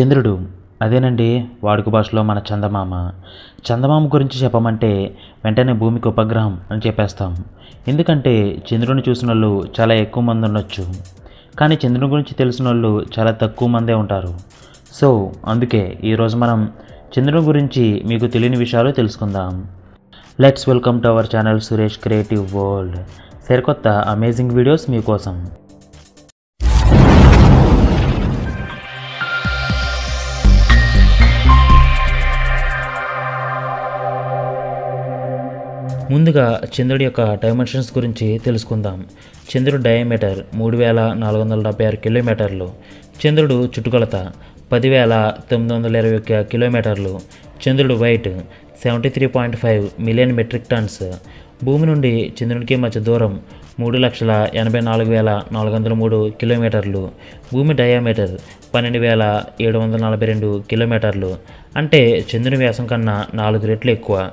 చంద్రుడు. అదేనండి వాడుక భాషలో మన చందమామ. చందమామ గురించి చెప్పమంటే వెంటనే భూమికి ఉపగ్రహం అని చెప్పేస్తాం. ఎందుకంటే చంద్రుని చూసిన వాళ్ళు చాలా ఎక్కువ మంది ఉండొచ్చు. కానీ చంద్రుని గురించి తెలిసిన వాళ్ళు చాలా తక్కువ మందే ఉంటారు. సో అందుకే ఈరోజు మనం చంద్రుని గురించి మీకు తెలియని విషయాలు తెలుసుకుందాం. Let's welcome to our channel Suresh creative world సరికొత్త అమేజింగ్ వీడియోస్ మీకోసం. ముందుగా చంద్రుడి యొక్క డైమెన్షన్స్ గురించి తెలుసుకుందాం. చంద్రుడి డయామీటర్ మూడు వేల నాలుగు వందల డెబ్బై ఆరు కిలోమీటర్లు. చంద్రుడు చుట్టుకొలత పదివేల తొమ్మిది వందల ఇరవై ఒక్క కిలోమీటర్లు. చంద్రుడు weight seventy three point five million metric tons భూమి నుండి చంద్రునికి మధ్య దూరం మూడు లక్షల ఎనభై నాలుగు వేల నాలుగు వందల మూడు కిలోమీటర్లు. భూమి డయామీటర్ పన్నెండు వేల ఏడు వందల నలభై రెండు కిలోమీటర్లు. అంటే చంద్రుని వ్యాసం కన్నా నాలుగు రెట్లు ఎక్కువ.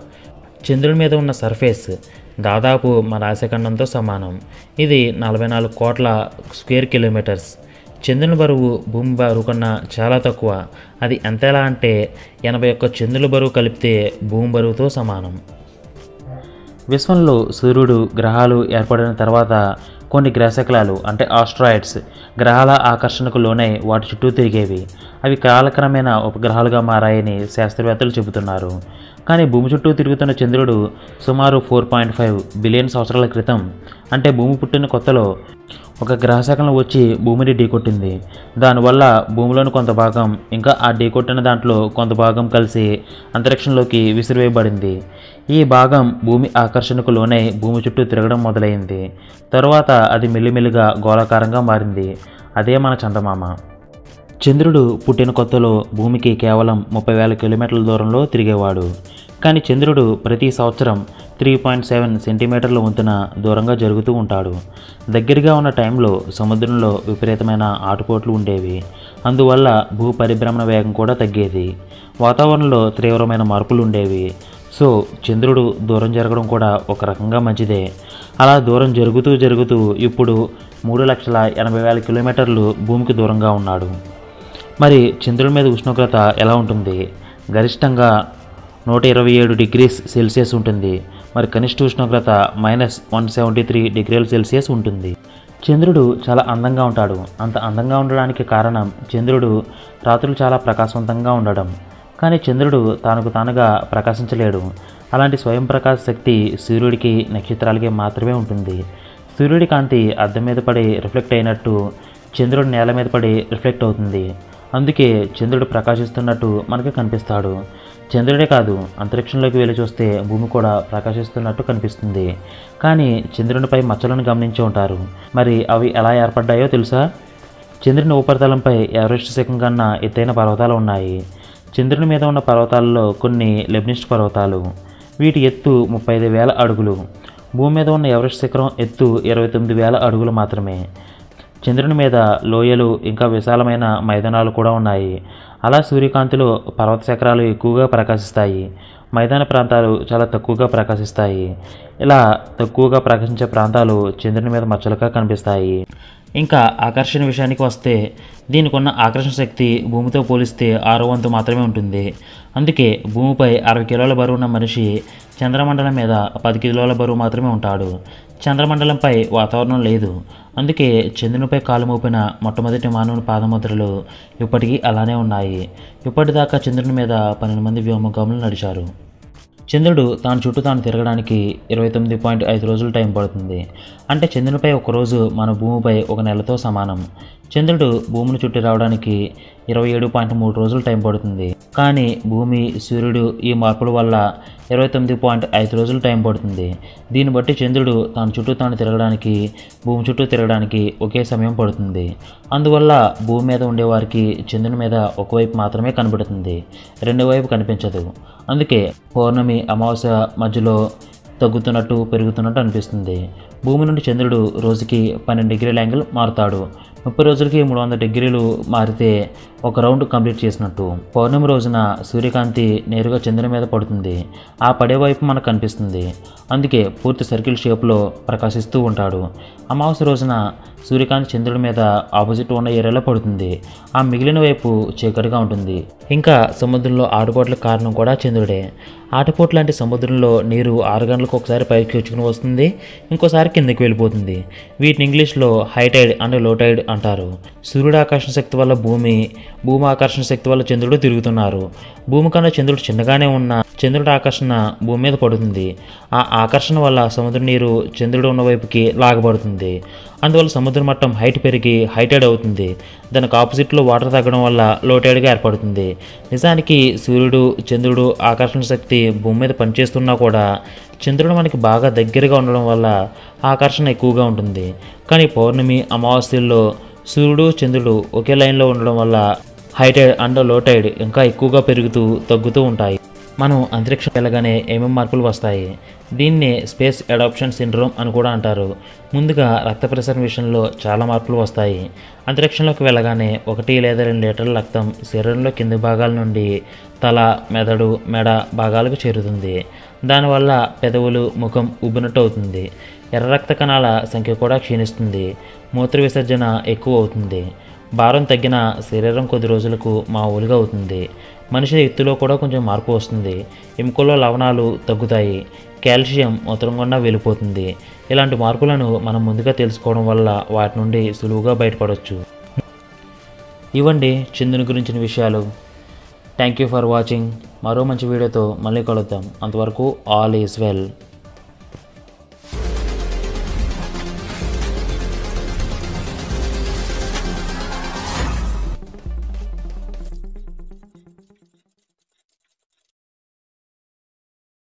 చంద్రుని మీద ఉన్న సర్ఫేస్ దాదాపు మన రాశిఖండంతో సమానం. ఇది నలభై నాలుగు కోట్ల స్క్వేర్ కిలోమీటర్స్ చంద్రుని బరువు భూమి బరువు కన్నా చాలా తక్కువ. అది ఎంతలా అంటే ఎనభై ఒక్క చంద్రుల బరువు కలిపితే భూమి బరువుతో సమానం. విశ్వంలో సూర్యుడు గ్రహాలు ఏర్పడిన తర్వాత కొన్ని గ్రహశకలాలు అంటే ఆస్ట్రాయిడ్స్ గ్రహాల ఆకర్షణకు లోనై వాటి చుట్టూ తిరిగేవి. అవి కాలక్రమేణా ఉపగ్రహాలుగా మారాయని శాస్త్రవేత్తలు చెబుతున్నారు. కానీ భూమి చుట్టూ తిరుగుతున్న చంద్రుడు సుమారు ఫోర్ పాయింట్ ఫైవ్ బిలియన్ సంవత్సరాల క్రితం అంటే భూమి పుట్టిన కొత్తలో ఒక గ్రహశాఖను వచ్చి భూమిని ఢీకొట్టింది. దానివల్ల భూమిలోని కొంత భాగం ఇంకా ఆ ఢీకొట్టిన దాంట్లో కొంత భాగం కలిసి అంతరిక్షంలోకి విసిరివేయబడింది. ఈ భాగం భూమి ఆకర్షణకు లోనై భూమి చుట్టూ తిరగడం మొదలైంది. తరువాత అది మెల్లిమెల్లిగా గోళాకారంగా మారింది. అదే మన చందమామ. చంద్రుడు పుట్టిన కొత్తలో భూమికి కేవలం ముప్పై వేల కిలోమీటర్ల దూరంలో తిరిగేవాడు. కానీ చంద్రుడు ప్రతి సంవత్సరం త్రీ పాయింట్ సెవెన్ సెంటీమీటర్ల వంతున దూరంగా జరుగుతూ ఉంటాడు. దగ్గరగా ఉన్న టైంలో సముద్రంలో విపరీతమైన ఆటుపోట్లు ఉండేవి. అందువల్ల భూ పరిభ్రమణ వేగం కూడా తగ్గేది. వాతావరణంలో తీవ్రమైన మార్పులు ఉండేవి. సో చంద్రుడు దూరం జరగడం కూడా ఒక రకంగా మంచిదే. అలా దూరం జరుగుతూ జరుగుతూ ఇప్పుడు మూడు లక్షల ఎనభై వేల కిలోమీటర్లు భూమికి దూరంగా ఉన్నాడు. మరి చంద్రుడి మీద ఉష్ణోగ్రత ఎలా ఉంటుంది? గరిష్టంగా నూట ఇరవై ఏడు డిగ్రీస్ సెల్సియస్ ఉంటుంది. మరి కనిష్ట ఉష్ణోగ్రత మైనస్ వన్ సెవెంటీ త్రీ డిగ్రీల సెల్సియస్ ఉంటుంది. చంద్రుడు చాలా అందంగా ఉంటాడు. అంత అందంగా ఉండడానికి కారణం చంద్రుడు రాత్రులు చాలా ప్రకాశవంతంగా ఉండడం. కానీ చంద్రుడు తనకు తానుగా ప్రకాశించలేడు. అలాంటి స్వయం ప్రకాశ శక్తి సూర్యుడికి నక్షత్రాలకి మాత్రమే ఉంటుంది. సూర్యుడి కాంతి అద్దం మీద పడి రిఫ్లెక్ట్ అయినట్టు చంద్రుడు నేల మీద పడి రిఫ్లెక్ట్ అవుతుంది. అందుకే చంద్రుడు ప్రకాశిస్తున్నట్టు మనకి కనిపిస్తాడు. చంద్రుడే కాదు అంతరిక్షంలోకి వెళ్ళి చూస్తే భూమి కూడా ప్రకాశిస్తున్నట్టు కనిపిస్తుంది. కానీ చంద్రునిపై మచ్చలను గమనించి ఉంటారు. మరి అవి ఎలా ఏర్పడ్డాయో తెలుసా? చంద్రుని ఉపరితలంపై ఎవరెస్ట్ శిఖం కన్నా ఎత్తైన పర్వతాలు ఉన్నాయి. చంద్రుని మీద ఉన్న పర్వతాలలో కొన్ని లెబ్నిస్ట్ పర్వతాలు. వీటి ఎత్తు ముప్పై ఐదు వేల అడుగులు. భూమి మీద ఉన్న ఎవరెస్ట్ శిఖరం ఎత్తు ఇరవై తొమ్మిది వేల అడుగులు మాత్రమే. చంద్రుని మీద లోయలు ఇంకా విశాలమైన మైదానాలు కూడా ఉన్నాయి. అలా సూర్యకాంతిలో పర్వత శిఖరాలు ఎక్కువగా ప్రకాశిస్తాయి. మైదాన ప్రాంతాలు చాలా తక్కువగా ప్రకాశిస్తాయి. ఇలా తక్కువగా ప్రకాశించే ప్రాంతాలు చంద్రుని మీద మచ్చలుగా కనిపిస్తాయి. ఇంకా ఆకర్షణ విషయానికి వస్తే దీనికి ఉన్న ఆకర్షణ శక్తి భూమితో పోలిస్తే ఆరో వంతు మాత్రమే ఉంటుంది. అందుకే భూమిపై అరవై కిలోల బరువు ఉన్న మనిషి చంద్రమండలం మీద పది కిలోల బరువు మాత్రమే ఉంటాడు. చంద్రమండలంపై వాతావరణం లేదు. అందుకే చంద్రునిపై కాలు మోపిన మొట్టమొదటి మానవుని పాదముద్రలు ఇప్పటికీ అలానే ఉన్నాయి. ఇప్పటిదాకా చంద్రుని మీద పన్నెండు మంది వ్యోమగాములు నడిచారు. చంద్రుడు తాను చుట్టూ తాను తిరగడానికి ఇరవై తొమ్మిది పాయింట్ ఐదు రోజులు టైం పడుతుంది. అంటే చంద్రునిపై ఒక రోజు మన భూమిపై ఒక నెలతో సమానం. చంద్రుడు భూమిని చుట్టి రావడానికి ఇరవై ఏడు పాయింట్ మూడు రోజులు టైం పడుతుంది. కానీ భూమి సూర్యుడు ఈ మార్పుల వల్ల ఇరవై తొమ్మిది పాయింట్ ఐదు రోజులు టైం పడుతుంది. దీన్ని బట్టి చంద్రుడు తన చుట్టూ తాను తిరగడానికి భూమి చుట్టూ తిరగడానికి ఒకే సమయం పడుతుంది. అందువల్ల భూమి మీద ఉండేవారికి చంద్రుని మీద ఒకవైపు మాత్రమే కనబడుతుంది. రెండో వైపు కనిపించదు. అందుకే పౌర్ణమి అమావాస్య మధ్యలో తగ్గుతున్నట్టు పెరుగుతున్నట్టు అనిపిస్తుంది. భూమి నుండి చంద్రుడు రోజుకి పన్నెండు డిగ్రీల యాంగిల్ మారుతాడు. ముప్పై రోజులకి మూడు వందల డిగ్రీలు మారితే ఒక రౌండ్ కంప్లీట్ చేసినట్టు. పౌర్ణమి రోజున సూర్యకాంతి నేరుగా చంద్రుని మీద పడుతుంది. ఆ పడే వైపు మనకు కనిపిస్తుంది. అందుకే పూర్తి సర్కిల్ షేప్లో ప్రకాశిస్తూ ఉంటాడు. అమావాస్య రోజున సూర్యకాంతి చంద్రుడి మీద ఆపోజిట్ ఉన్న ఏరియాలో పడుతుంది. ఆ మిగిలిన వైపు చీకటిగా ఉంటుంది. ఇంకా సముద్రంలో ఆటుపోట్లకు కారణం కూడా చంద్రుడే. ఆటుపోట్ లాంటి సముద్రంలో నీరు ఆరు గంటలకు ఒకసారి పైకి వచ్చుకుని వస్తుంది. ఇంకోసారి కిందకి వెళ్ళిపోతుంది. వీటిని ఇంగ్లీష్లో హై టైడ్ అండ్ లోటైడ్ అంటారు. సూర్యుడు ఆకర్షణ శక్తి వల్ల భూమి భూమి ఆకర్షణ శక్తి వల్ల చంద్రుడు తిరుగుతున్నారు. భూమి కన్నా చంద్రుడు చిన్నగానే ఉన్న చంద్రుడి ఆకర్షణ భూమి మీద పడుతుంది. ఆ ఆకర్షణ వల్ల సముద్ర నీరు చంద్రుడు ఉన్న వైపుకి లాగబడుతుంది. అందువల్ల సముద్ర మట్టం హైట్ పెరిగి హైటెడ్ అవుతుంది. దానికి ఆపోజిట్లో వాటర్ తగ్గడం వల్ల లోటైడ్గా ఏర్పడుతుంది. నిజానికి సూర్యుడు చంద్రుడు ఆకర్షణ శక్తి భూమి మీద పనిచేస్తున్నా కూడా చంద్రుడు మనకి బాగా దగ్గరగా ఉండడం వల్ల ఆకర్షణ ఎక్కువగా ఉంటుంది. కానీ పౌర్ణమి అమావాస్యల్లో సూర్యుడు చంద్రుడు ఒకే లైన్లో ఉండడం వల్ల హైటైడ్ అండ్ లోటైడ్ ఇంకా ఎక్కువగా పెరుగుతూ తగ్గుతూ ఉంటాయి. మనం అంతరిక్షం వెళ్ళగానే ఏమేమి మార్పులు వస్తాయి? దీన్నే స్పేస్ అడాప్షన్ సిండ్రోమ్ అని కూడా అంటారు. ముందుగా రక్త ప్రసరణ విషయంలో చాలా మార్పులు వస్తాయి. అంతరిక్షంలోకి వెళ్ళగానే ఒకటి లేదా రెండు లీటర్ల రక్తం శరీరంలో కింది భాగాల నుండి తల మెదడు మెడ భాగాలకు చేరుతుంది. దానివల్ల పెదవులు ముఖం ఉబ్బినట్టు అవుతుంది. ఎర్ర రక్త కణాల సంఖ్య కూడా క్షీణిస్తుంది. మూత్ర విసర్జన ఎక్కువ అవుతుంది. భారం తగ్గిన శరీరం కొద్ది రోజులకు మామూలుగా అవుతుంది. మనిషి ఎత్తులో కూడా కొంచెం మార్పు వస్తుంది. ఎముకల్లో లవణాలు తగ్గుతాయి. కాల్షియం మూత్రం గుండా వెళ్ళిపోతుంది. ఇలాంటి మార్పులను మనం ముందుగా తెలుసుకోవడం వల్ల వాటి నుండి సులువుగా బయటపడవచ్చు ఇవ్వండి చందుని గురించిన విషయాలు. థ్యాంక్ యూ ఫర్ వాచింగ్ మరో మంచి వీడియోతో మళ్ళీ కలుద్దాం. అంతవరకు ఆల్ ఈజ్ వెల్.